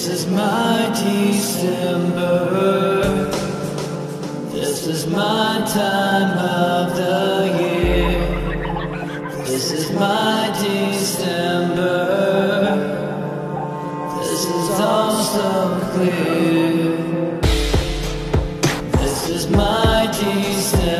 This is my December. This is my time of the year. This is my December. This is all so clear. This is my December.